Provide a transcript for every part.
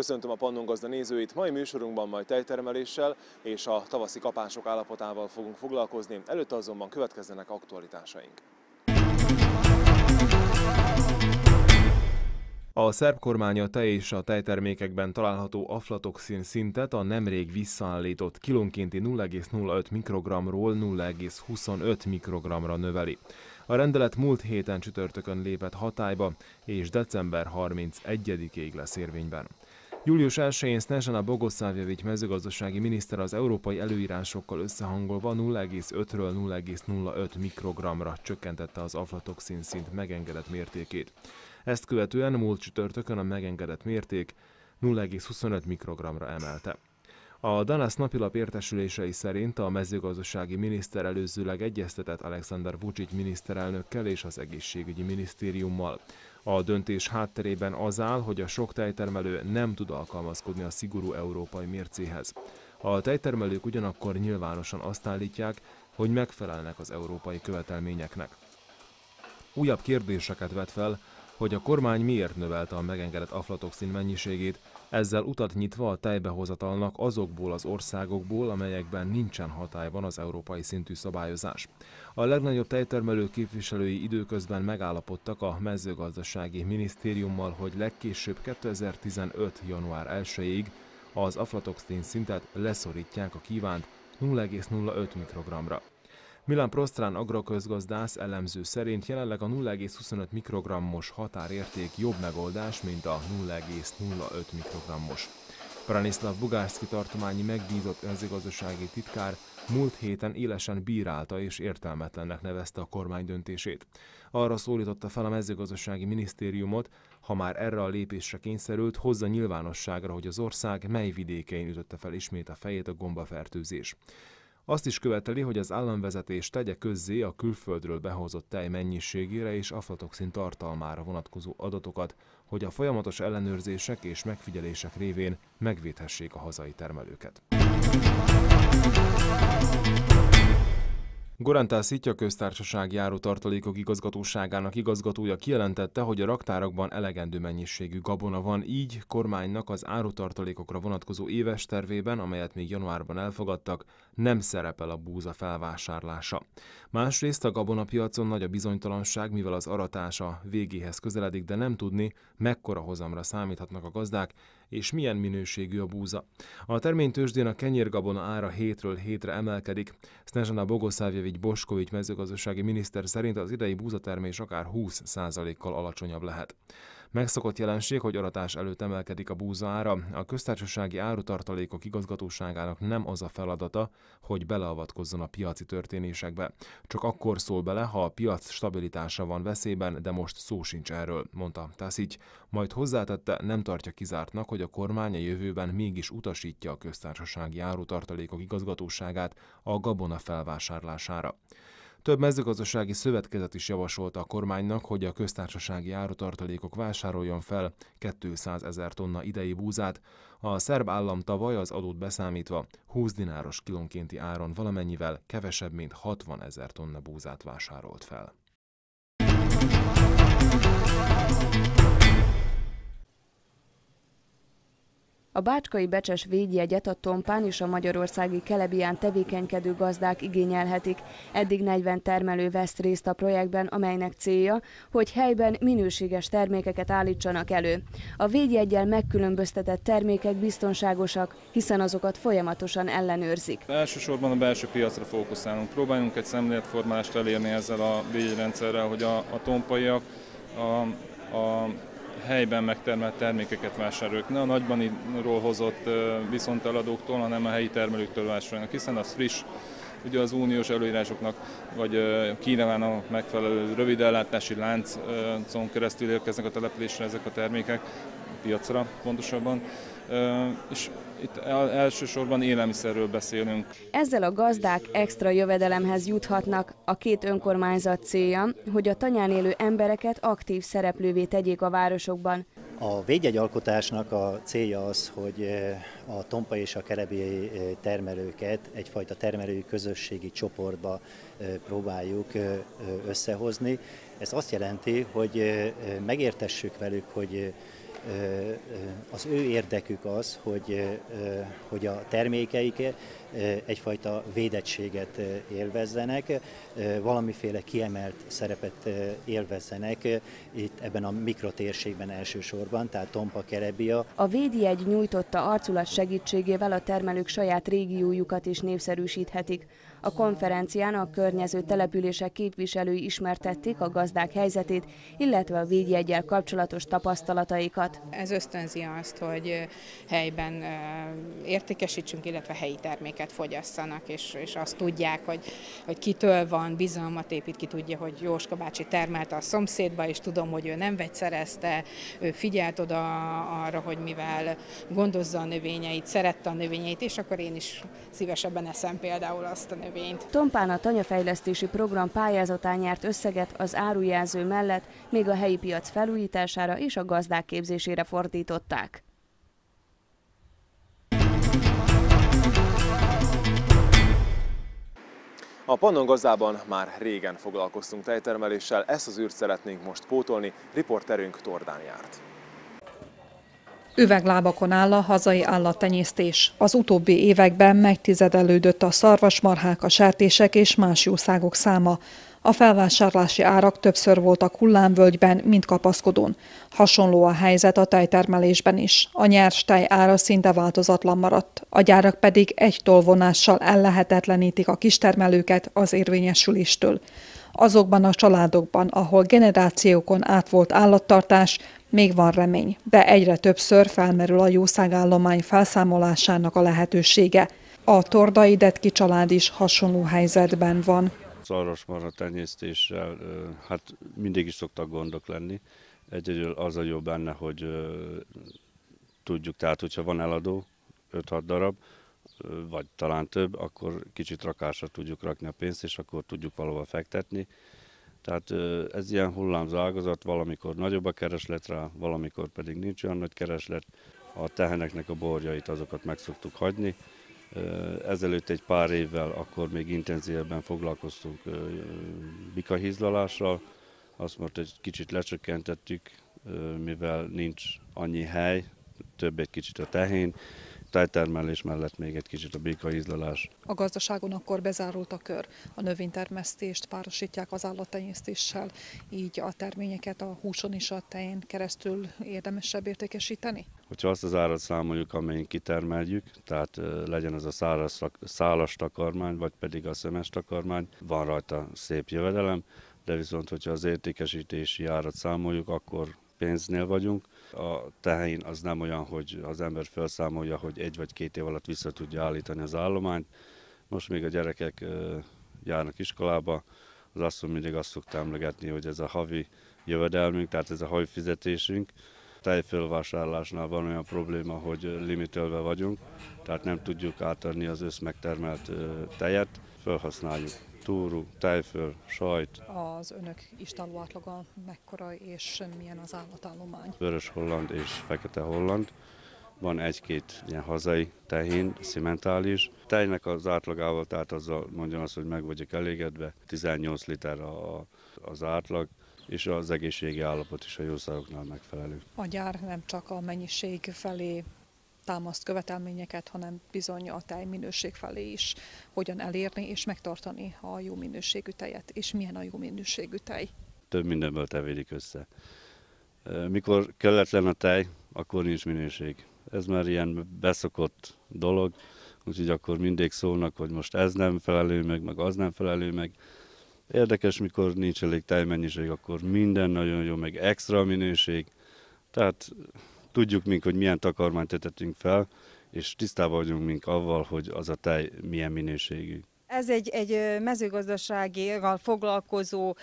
Köszöntöm a Pannon nézőit. Mai műsorunkban majd tejtermeléssel és a tavaszi kapások állapotával fogunk foglalkozni. Előtte azonban következzenek aktualitásaink. A szerb kormány tej és a tejtermékekben található aflatoxin szintet a nemrég visszaállított kilónkénti 0,05 mikrogramról 0,25 mikrogramra növeli. A rendelet múlt héten csütörtökön lépett hatályba, és december 31-ig lesz érvényben. Július 1-én Snezsana Bogoszávjevics mezőgazdasági miniszter az európai előírásokkal összehangolva 0,5-ről 0,05 mikrogramra csökkentette az aflatoxin szint megengedett mértékét. Ezt követően múlt csütörtökön a megengedett mérték 0,25 mikrogramra emelte. A Danas napilap értesülései szerint a mezőgazdasági miniszter előzőleg egyeztetett Alexander Vucic miniszterelnökkel és az egészségügyi minisztériummal. A döntés hátterében az áll, hogy a sok tejtermelő nem tud alkalmazkodni a szigorú európai mércéhez. A tejtermelők ugyanakkor nyilvánosan azt állítják, hogy megfelelnek az európai követelményeknek. Újabb kérdéseket vet fel, hogy a kormány miért növelte a megengedett aflatoxin mennyiségét, ezzel utat nyitva a tejbehozatalnak azokból az országokból, amelyekben nincsen hatályban az európai szintű szabályozás. A legnagyobb tejtermelő képviselői időközben megállapodtak a mezőgazdasági minisztériummal, hogy legkésőbb 2015. január 1-ig az aflatoxin szintet leszorítják a kívánt 0,05 mikrogramra. Milán Prostrán agroközgazdász elemző szerint jelenleg a 0,25 mikrogrammos határérték jobb megoldás, mint a 0,05 mikrogrammos. Branislav Bugárszki tartományi megbízott önzigazdasági titkár múlt héten élesen bírálta és értelmetlennek nevezte a kormány döntését. Arra szólította fel a mezőgazdasági minisztériumot, ha már erre a lépésre kényszerült, hozza nyilvánosságra, hogy az ország mely vidékein ütötte fel ismét a fejét a gombafertőzés. Azt is követeli, hogy az államvezetés tegye közzé a külföldről behozott tej mennyiségére és aflatoxin tartalmára vonatkozó adatokat, hogy a folyamatos ellenőrzések és megfigyelések révén megvédhessék a hazai termelőket. Gorantál Szitja köztársaság járó tartalékok igazgatóságának igazgatója kijelentette, hogy a raktárakban elegendő mennyiségű gabona van, így kormánynak az árutartalékokra vonatkozó éves tervében, amelyet még januárban elfogadtak, nem szerepel a búza felvásárlása. Másrészt a gabonapiacon nagy a bizonytalanság, mivel az aratása végéhez közeledik, de nem tudni, mekkora hozamra számíthatnak a gazdák, és milyen minőségű a búza. A terménytősdén a kenyérgabona ára hétről hétre emelkedik. Snezsana Bogoszávjevics Boskovics mezőgazdasági miniszter szerint az idei búzatermés akár 20%-kal alacsonyabb lehet. Megszokott jelenség, hogy aratás előtt emelkedik a búza ára. A köztársasági árutartalékok igazgatóságának nem az a feladata, hogy beleavatkozzon a piaci történésekbe. Csak akkor szól bele, ha a piac stabilitása van veszélyben, de most szó sincs erről, mondta Tasic. Majd hozzátette, nem tartja kizártnak, hogy a kormány a jövőben mégis utasítja a köztársasági árutartalékok igazgatóságát a gabona felvásárlására. Több mezőgazdasági szövetkezet is javasolta a kormánynak, hogy a köztársasági árutartalékok vásároljon fel 200 ezer tonna idei búzát. A szerb állam tavaly az adót beszámítva 20 dináros kilónkénti áron valamennyivel kevesebb, mint 60 ezer tonna búzát vásárolt fel. A bácskai becses védjegyet a Tompán és a magyarországi Kelebián tevékenykedő gazdák igényelhetik. Eddig 40 termelő vesz részt a projektben, amelynek célja, hogy helyben minőséges termékeket állítsanak elő. A védjegyel megkülönböztetett termékek biztonságosak, hiszen azokat folyamatosan ellenőrzik. Elsősorban a belső piacra fókuszálunk. Próbáljunk egy szemléletformálást elérni ezzel a védjegyrendszerrel, hogy a, a tompaiak a, a helyben megtermelt termékeket vásároljuk. Ne a nagybaniról hozott viszonteladóktól, hanem a helyi termelőktől vásárolnak, hiszen az friss, ugye az uniós előírásoknak, vagy Kínában megfelelő rövid ellátási láncon keresztül érkeznek a településre ezek a termékek, piacra pontosabban, és itt elsősorban élelmiszerről beszélünk. Ezzel a gazdák extra jövedelemhez juthatnak. A két önkormányzat célja, hogy a tanyán élő embereket aktív szereplővé tegyék a városokban. A védjegyalkotásnak a célja az, hogy a tompa és a kerebi termelőket egyfajta termelői közösségi csoportba próbáljuk összehozni. Ez azt jelenti, hogy megértessük velük, hogy az ő érdekük az, hogy, hogy a termékeik egyfajta védettséget élvezzenek, valamiféle kiemelt szerepet élvezzenek itt ebben a mikrotérségben elsősorban, tehát Tompa Kerebia. A védjegy nyújtotta arculat segítségével a termelők saját régiójukat is népszerűsíthetik. A konferencián a környező települések képviselői ismertették a gazdák helyzetét, illetve a védjegyel kapcsolatos tapasztalataikat. Ez ösztönzi azt, hogy helyben értékesítsünk, illetve helyi terméket fogyasszanak, és, és azt tudják, hogy, hogy kitől van, bizalmat épít, ki tudja, hogy Jóska bácsi termelte a szomszédba, és tudom, hogy ő nem vegyszerezte, ő figyelt oda arra, hogy mivel gondozza a növényeit, szerette a növényeit, és akkor én is szívesebben eszem például azt a növényt növényt. Tompán a tanyafejlesztési program pályázatán nyert összeget az árujelző mellett még a helyi piac felújítására és a gazdák képzésére fordították. A Pannon gazdában már régen foglalkoztunk tejtermeléssel, ezt az űrt szeretnénk most pótolni, riporterünk Tordán járt. Üveglábakon áll a hazai állattenyésztés. Az utóbbi években megtizedelődött a szarvasmarhák, a sertések és más jószágok száma. A felvásárlási árak többször voltak hullámvölgyben, mint kapaszkodón. Hasonló a helyzet a tejtermelésben is. A nyers tej ára szinte változatlan maradt, a gyárak pedig egy tolvonással ellehetetlenítik a kistermelőket az érvényesüléstől. Azokban a családokban, ahol generációkon át volt állattartás, még van remény, de egyre többször felmerül a jószágállomány felszámolásának a lehetősége. A Tordai Detki család is hasonló helyzetben van. Szarvasmarha tenyésztéssel hát mindig is szoktak gondok lenni. Egyedül az a jó benne, hogy tudjuk, tehát hogyha van eladó, 5-6 darab, vagy talán több, akkor kicsit rakásra tudjuk rakni a pénzt, és akkor tudjuk valahol fektetni. Tehát ez ilyen hullámzó ágazat, valamikor nagyobb a kereslet rá, valamikor pedig nincs olyan nagy kereslet. A teheneknek a borjait azokat meg szoktuk hagyni. Ezelőtt egy pár évvel akkor még intenzívebben foglalkoztunk bikahízlalással, azt most egy kicsit lecsökkentettük, mivel nincs annyi hely, több egy kicsit a tehén, tejtermelés mellett még egy kicsit a békaízlalás. A gazdaságon akkor bezárult a kör. A növénytermesztést párosítják az állattenyésztéssel, így a terményeket a húson is a tején keresztül érdemesebb értékesíteni? Hogyha azt az árat számoljuk, amelyen kitermeljük, tehát legyen az a száraz, szálas takarmány, vagy pedig a szemes takarmány, van rajta szép jövedelem, de viszont, hogyha az értékesítési árat számoljuk, akkor pénznél vagyunk. A tehén az nem olyan, hogy az ember felszámolja, hogy egy vagy két év alatt vissza tudja állítani az állományt. Most még a gyerekek járnak iskolába, az asszony mindig azt szokta emlegetni, hogy ez a havi jövedelmünk, tehát ez a havi fizetésünk. Tejfölvásárlásnál van olyan probléma, hogy limitölve vagyunk, tehát nem tudjuk átadni az összmegtermelt tejet, felhasználjuk túrú, tejföl, sajt. Az önök istáló átlaga mekkora és milyen az állatállomány? Vörös holland és fekete holland. Van egy-két ilyen hazai tehén, szimentális. Tejnek az átlagával, tehát azzal mondjam azt, hogy meg vagyok elégedve. 18 liter a, az átlag és az egészségi állapot is a jószágoknál megfelelő. A gyár nem csak a mennyiség felé támaszt követelményeket, hanem bizony a tej minőség felé is hogyan elérni és megtartani a jó minőségű tejet. És milyen a jó minőségű tej? Több mindenből tevédik össze. Mikor kelletlen a tej, akkor nincs minőség. Ez már ilyen beszokott dolog, úgyhogy akkor mindig szólnak, hogy most ez nem felelő meg, meg az nem felelő meg. Érdekes, mikor nincs elég tejmennyiség, akkor minden nagyon jó, meg extra minőség. Tehát tudjuk mink, hogy milyen takarmányt etetünk fel, és tisztában vagyunk mink avval, hogy az a tej milyen minőségű. Ez egy, egy mezőgazdaságival foglalkozó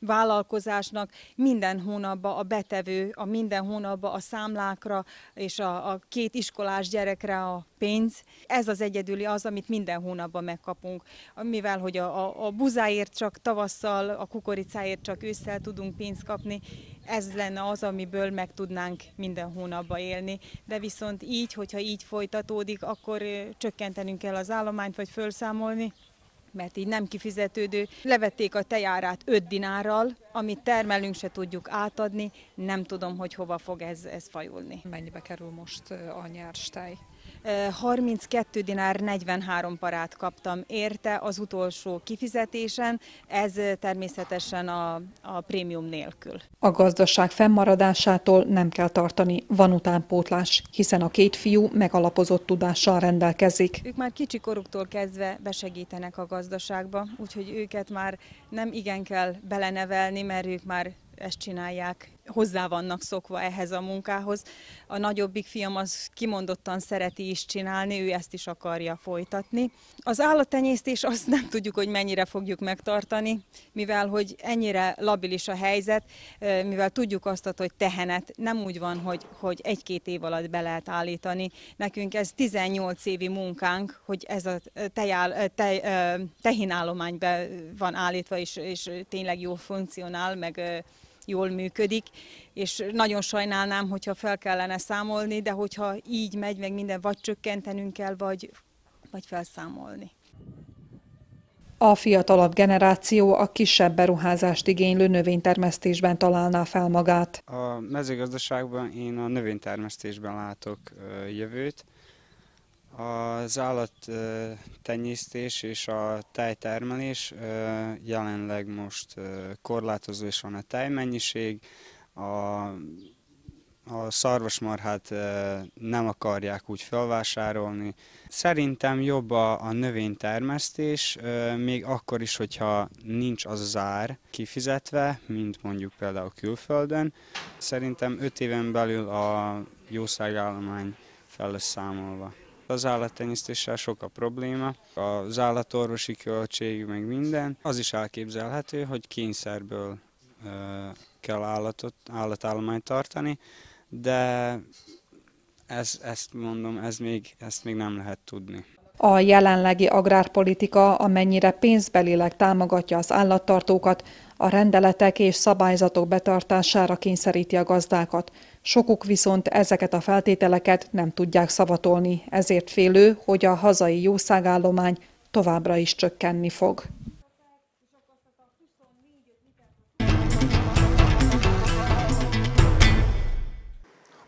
vállalkozásnak minden hónapban a betevő, a minden hónapban a számlákra és a, a két iskolás gyerekre a pénz. Ez az egyedüli az, amit minden hónapban megkapunk. Mivel, hogy a, a, a buzáért csak tavasszal, a kukoricáért csak ősszel tudunk pénzt kapni, ez lenne az, amiből meg tudnánk minden hónapban élni. De viszont így, hogyha így folytatódik, akkor csökkentenünk kell az állományt, vagy felszámolni, mert így nem kifizetődő. Levették a tejárát 5 dinárral, amit termelünk, se tudjuk átadni, nem tudom, hogy hova fog ez, ez fajulni. Mennyibe kerül most a nyers tej? 32 dinár 43 parát kaptam érte az utolsó kifizetésen, ez természetesen a, a prémium nélkül. A gazdaság fennmaradásától nem kell tartani, van utánpótlás, hiszen a két fiú megalapozott tudással rendelkezik. Ők már kicsi koruktól kezdve besegítenek a gazdaságba, úgyhogy őket már nem igen kell belenevelni, mert ők már ezt csinálják, hozzá vannak szokva ehhez a munkához. A nagyobbik fiam az kimondottan szereti is csinálni, ő ezt is akarja folytatni. Az állattenyésztés azt nem tudjuk, hogy mennyire fogjuk megtartani, mivel hogy ennyire labilis a helyzet, mivel tudjuk azt, hogy tehenet nem úgy van, hogy, hogy egy-két év alatt be lehet állítani. Nekünk ez 18 évi munkánk, hogy ez a tejál, tej, tehinállomány be van állítva, és, és tényleg jól funkcionál, meg jól működik, és nagyon sajnálnám, hogyha fel kellene számolni, de hogyha így megy, meg minden, vagy csökkentenünk kell, vagy, vagy felszámolni. A fiatalabb generáció a kisebb beruházást igénylő növénytermesztésben találná fel magát. A mezőgazdaságban én a növénytermesztésben látok jövőt. Az állattenyésztés és a tejtermelés jelenleg most korlátozó is van a tejmennyiség, a, a szarvasmarhát nem akarják úgy felvásárolni. Szerintem jobb a, a növénytermesztés, még akkor is, hogyha nincs az zár kifizetve, mint mondjuk például külföldön. Szerintem 5 éven belül a jószágállomány fel lesz számolva. Az állattenyésztéssel sok a probléma, az állatorvosi költség, meg minden. Az is elképzelhető, hogy kényszerből kell állatot, állatállományt tartani, de ez, ezt mondom, ez még, ezt még nem lehet tudni. A jelenlegi agrárpolitika, amennyire pénzbelileg támogatja az állattartókat, a rendeletek és szabályzatok betartására kényszeríti a gazdákat. Sokuk viszont ezeket a feltételeket nem tudják szavatolni, ezért félő, hogy a hazai jószágállomány továbbra is csökkenni fog.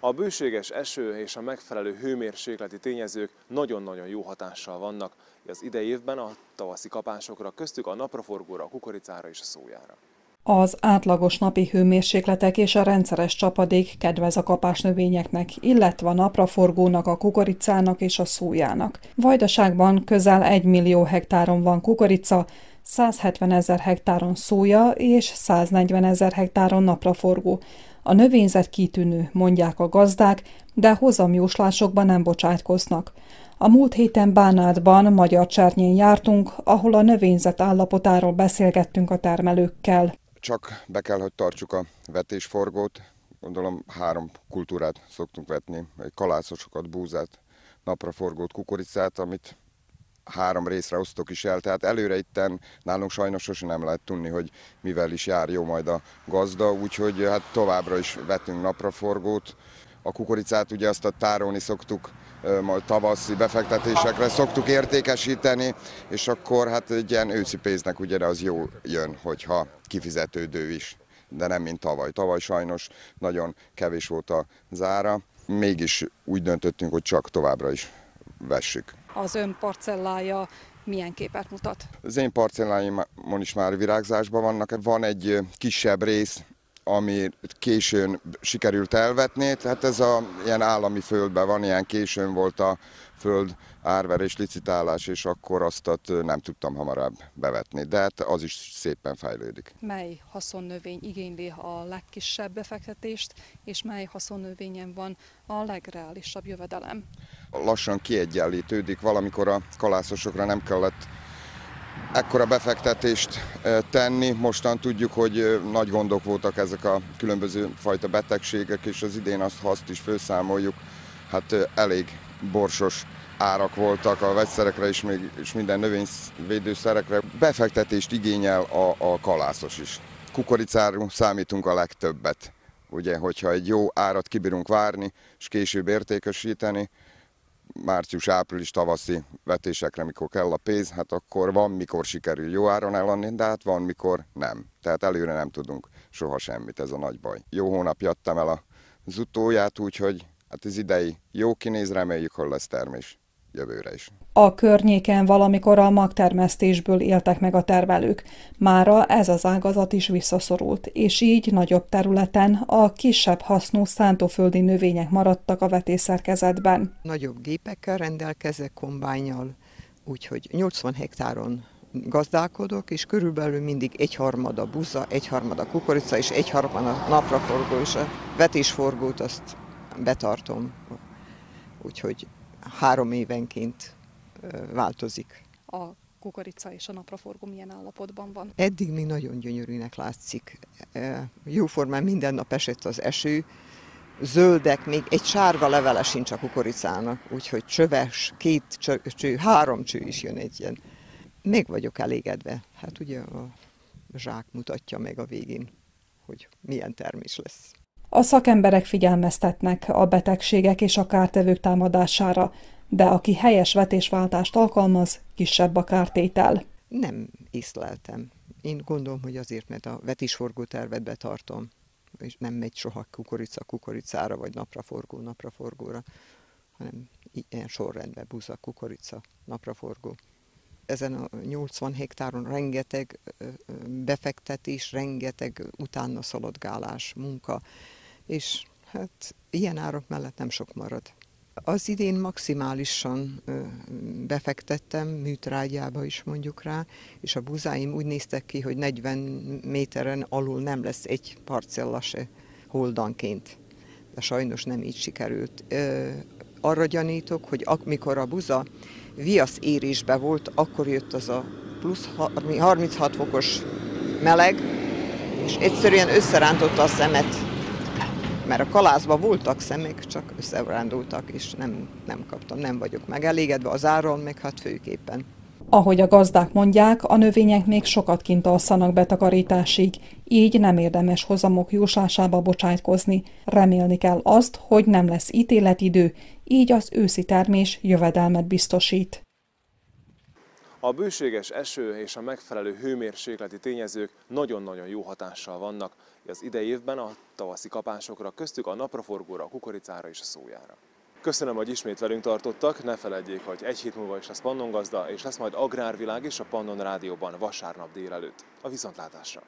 A bőséges eső és a megfelelő hőmérsékleti tényezők nagyon-nagyon jó hatással vannak az idei évben a tavaszi kapásokra, köztük a napraforgóra, a kukoricára és a szójára. Az átlagos napi hőmérsékletek és a rendszeres csapadék kedvez a kapás növényeknek, illetve a napraforgónak, a kukoricának és a szójának. Vajdaságban közel 1 millió hektáron van kukorica, 170 ezer hektáron szója és 140 ezer hektáron napraforgó. A növényzet kitűnő, mondják a gazdák, de hozamjóslásokban nem bocsátkoznak. A múlt héten Bánátban, Magyar Csernyén jártunk, ahol a növényzet állapotáról beszélgettünk a termelőkkel. Csak be kell, hogy tartsuk a vetésforgót. Gondolom három kultúrát szoktunk vetni, egy kalászosokat, búzát, napraforgót, kukoricát, amit három részre osztok is el, tehát előre itten nálunk sajnos sosem nem lehet tudni, hogy mivel is jár jó majd a gazda, úgyhogy hát továbbra is vetünk napraforgót. A kukoricát ugye azt a tárolni szoktuk, majd tavaszi befektetésekre szoktuk értékesíteni, és akkor hát egy ilyen őszi pénznek ugye az jó jön, hogyha kifizetődő is, de nem mint tavaly. Tavaly sajnos nagyon kevés volt a zára, mégis úgy döntöttünk, hogy csak továbbra is vessük az ön parcellája milyen képet mutat? Az én parcelláimon is már virágzásban vannak. Van egy kisebb rész, ami későn sikerült elvetni, tehát ez a ilyen állami földben van, ilyen későn volt a föld árverés, licitálás, és akkor azt nem tudtam hamarabb bevetni, de hát az is szépen fejlődik. Mely haszonnövény igényli a legkisebb befektetést, és mely haszonnövényen van a legreálisabb jövedelem? Lassan kiegyenlítődik, valamikor a kalászosokra nem kellett ekkora befektetést tenni. Mostan tudjuk, hogy nagy gondok voltak ezek a különböző fajta betegségek, és az idén azt, ha azt is felszámoljuk, hát elég borsos árak voltak a vegyszerekre és, még, és minden növényvédőszerekre. Befektetést igényel a, a kalászos is. Kukoricáról számítunk a legtöbbet. Ugye, hogyha egy jó árat kibírunk várni, és később értékesíteni, március-április tavaszi vetésekre, mikor kell a pénz, hát akkor van, mikor sikerül jó áron eladni, de hát van, mikor nem. Tehát előre nem tudunk soha semmit, ez a nagy baj. Jó hónap jöttem el az utóját, úgyhogy hát az idei jó kinéz, reméljük, hogy lesz termés jövőre is. A környéken valamikor a magtermesztésből éltek meg a termelők. Mára ez az ágazat is visszaszorult, és így nagyobb területen a kisebb hasznú szántóföldi növények maradtak a vetésszerkezetben. Nagyobb gépekkel rendelkezek, kombányjal, úgyhogy 80 hektáron gazdálkodok, és körülbelül mindig egyharmada buza, egyharmada kukorica, és egyharmada napraforgó, és a vetésforgót azt betartom. Úgyhogy három évenként változik. A kukorica és a napraforgó milyen állapotban van? Eddig még nagyon gyönyörűnek látszik. Jóformán minden nap esett az eső, zöldek, még egy sárga levele sincs a kukoricának, úgyhogy csöves, két cső, cső, három cső is jön egy ilyen. Még vagyok elégedve. Hát ugye a zsák mutatja meg a végén, hogy milyen termés lesz. A szakemberek figyelmeztetnek a betegségek és a kártevők támadására, de aki helyes vetésváltást alkalmaz, kisebb a kártétel. Nem észleltem. Én gondolom, hogy azért, mert a vetésforgó tervet betartom, és nem megy soha kukorica kukoricára, vagy napraforgó napraforgóra, hanem ilyen sorrendben buza, kukorica, napraforgó. Ezen a 80 hektáron rengeteg befektetés, rengeteg utána szaladgálás, munka, és hát ilyen árak mellett nem sok marad. Az idén maximálisan befektettem, műtrágyába is mondjuk rá, és a buzáim úgy néztek ki, hogy 40 méteren alul nem lesz egy parcella se holdanként. De sajnos nem így sikerült. Arra gyanítok, hogy amikor a buza viasz érésbe volt, akkor jött az a plusz 36 fokos meleg, és egyszerűen összerántotta a szemet mert a kalászban voltak szemek, csak összerándultak, és nem, nem kaptam, nem vagyok megelégedve az áron, meg hát főképpen. Ahogy a gazdák mondják, a növények még sokat kint alszanak betakarításig, így nem érdemes hozamok jóslásába bocsájtkozni. Remélni kell azt, hogy nem lesz ítéletidő, így az őszi termés jövedelmet biztosít. A bőséges eső és a megfelelő hőmérsékleti tényezők nagyon-nagyon jó hatással vannak az idei évben a tavaszi kapásokra, köztük a napraforgóra, a kukoricára és a szójára. Köszönöm, hogy ismét velünk tartottak, ne feledjék, hogy egy hét múlva is lesz Pannon gazda, és lesz majd Agrárvilág és a Pannon Rádióban vasárnap délelőtt. A viszontlátásra!